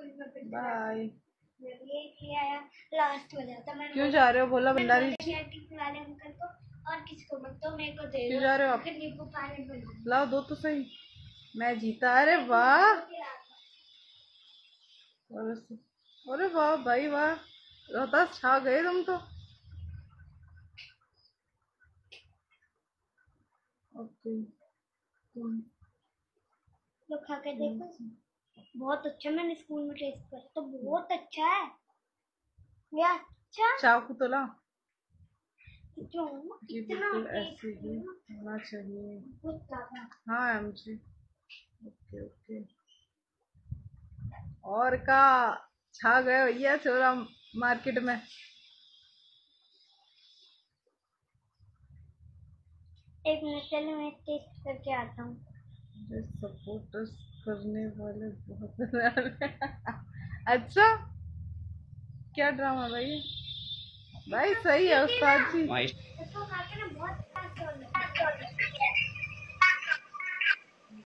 में by last जाता मैंने क्यों जा रहे हो बोला भंडारी वाले अंकल को और किसी को मत तो मेरे को दे क्यों जा रहे हो आप? नींबू पानी लाओ दो तो सही। मैं जीता। अरे वाह। अरे वाह भाई वाह। रोहतास छा गए तुम तो। ओके तुम तो खा के देखो। बहुत अच्छा मैंने स्कूल में टेस्ट करा तो बहुत अच्छा है। ये अच्छा? चाकू तो लाओ जो इतना ऐसे ही होना चाहिए। बहुत ज़्यादा। हाँ एम जी ओके ओके। और का छा गए भैया छोरा मार्केट में? एक मिनट चलो मैं टेस्ट करके आता हूँ। सपोर्टर्स करने वाले बहुत अच्छा क्या ड्रामा भाई? भाई सही है उस्ताद जी